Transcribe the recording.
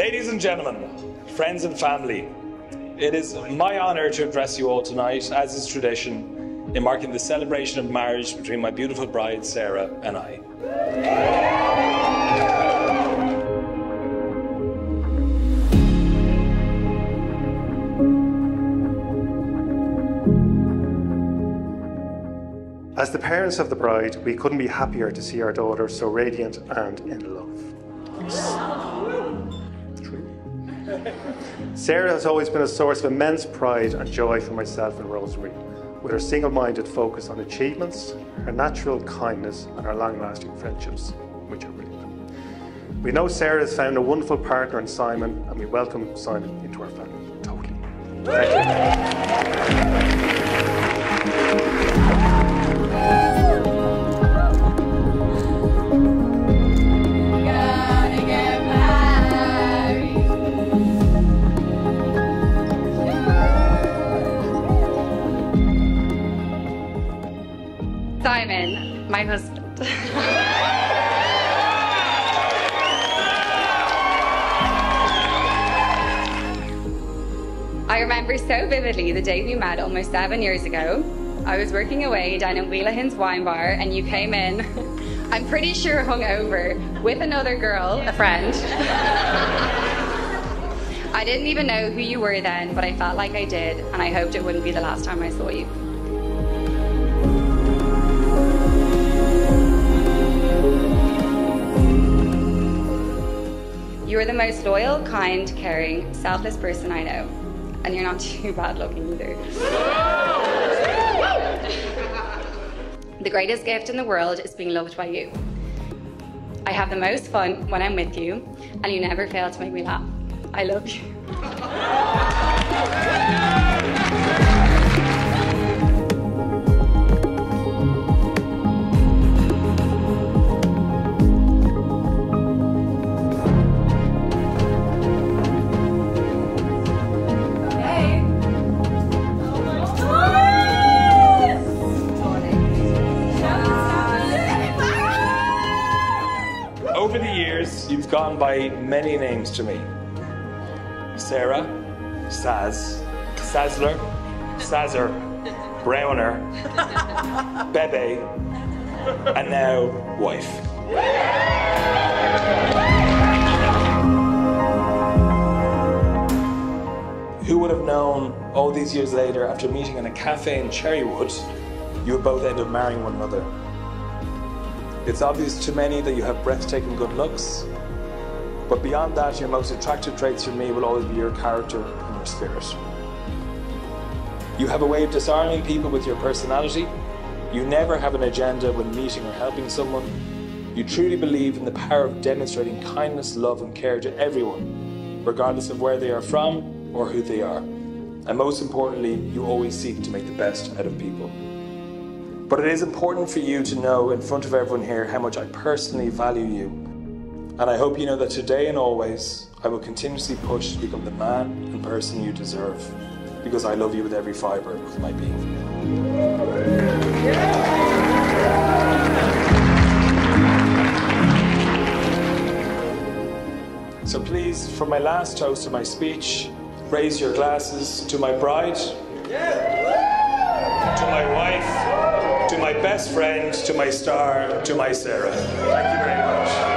Ladies and gentlemen, friends and family, it is my honour to address you all tonight, as is tradition, in marking the celebration of marriage between my beautiful bride, Sarah, and I. As the parents of the bride, we couldn't be happier to see our daughter so radiant and in love. Sarah has always been a source of immense pride and joy for myself and Rosemary, with her single minded focus on achievements, her natural kindness, and her long lasting friendships, which are brilliant. We know Sarah has found a wonderful partner in Simon, and we welcome Simon into our family. Totally. My husband. I remember so vividly the day we met almost seven years ago. I was working away down in Wheelahan's wine bar and you came in, I'm pretty sure hungover, with another girl, a friend. I didn't even know who you were then, but I felt like I did, and I hoped it wouldn't be the last time I saw you. You're the most loyal, kind, caring, selfless person I know. And you're not too bad looking either. the greatest gift in the world is being loved by you. I have the most fun when I'm with you, and you never fail to make me laugh. I love you. gone by many names to me. Sarah, Saz, Sazler, Sazer, Browner, Bebe, and now wife. Who would have known all these years later, after meeting in a cafe in Cherrywood, you would both end up marrying one another? It's obvious to many that you have breathtaking good looks, but beyond that, your most attractive traits for me will always be your character and your spirit. You have a way of disarming people with your personality. You never have an agenda when meeting or helping someone. You truly believe in the power of demonstrating kindness, love, and care to everyone, regardless of where they are from or who they are. And most importantly, you always seek to make the best out of people. But it is important for you to know in front of everyone here how much I personally value you and I hope you know that today and always, I will continuously push to become the man and person you deserve, because I love you with every fibre of my being. So please, for my last toast of my speech, raise your glasses to my bride, to my wife, to my best friend, to my star, to my Sarah. Thank you very much.